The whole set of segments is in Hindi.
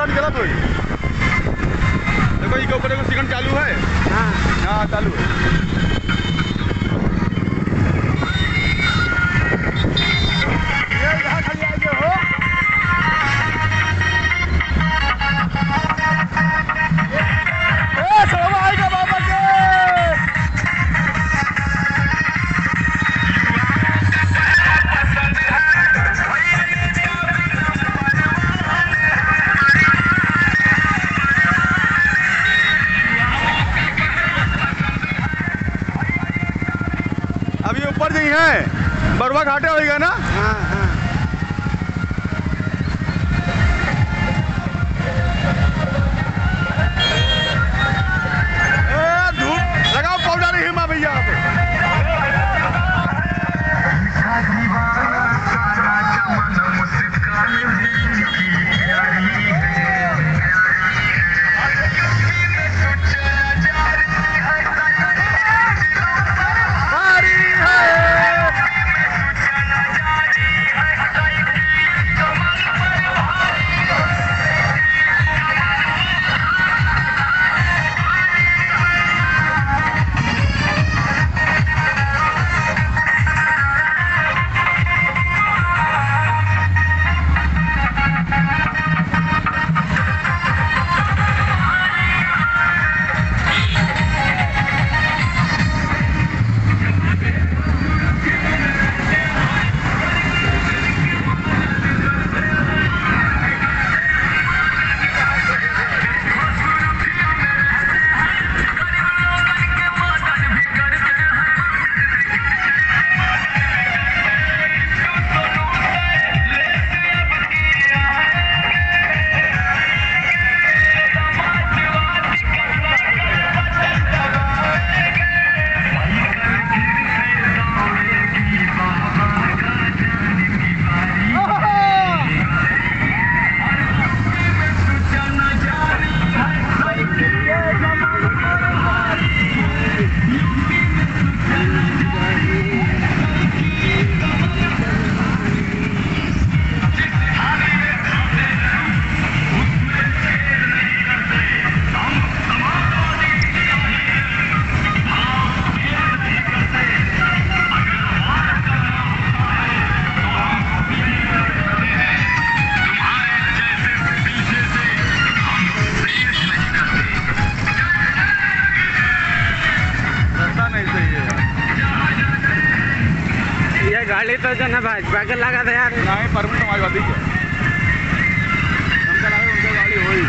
शिकन गलत हो देखो ये ऊपर एगो शिकन चालू है। हाँ। हाँ चालू है। नहीं है। बरवा घाटे होगा ना? हाँ हाँ। गाड़ी तो जो ना भाजपा के लगा था यार। ना ही परमिट समाजवादी के। उनका गाड़ी होई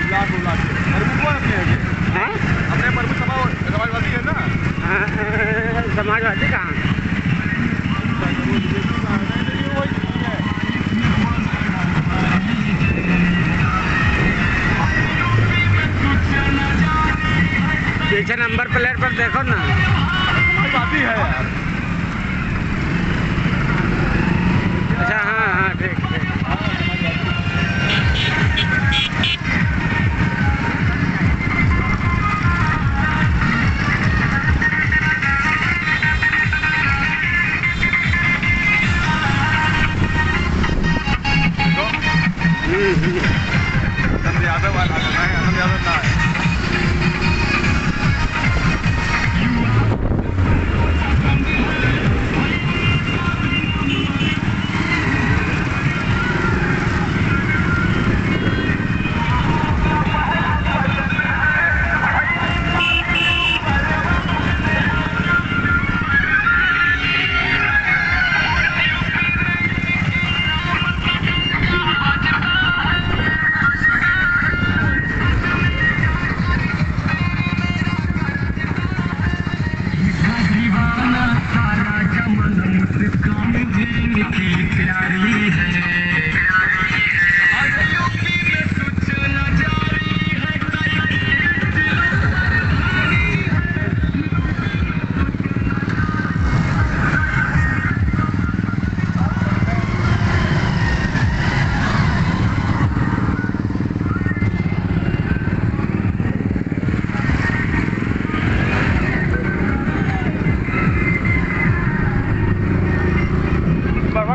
उल्लास उल्लास परमिट कौन अपने है? अपने परमिट समाजवादी है ना? हाँ, हाँ, समाजवादी कहाँ? पीछे नंबर प्लेट पर देखो ना। समाजवादी है यार। अच्छा हाँ हाँ ठीक ठीक।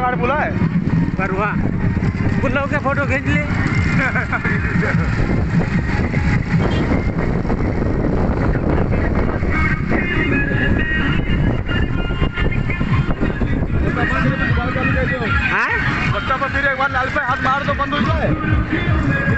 बर्मा बुला है। बरुआ बुलाओ के फ़ोटो खींच ली हाँ? बच्चा पर फिर एक बार लाल पे हाथ मार दो बंद हो जाए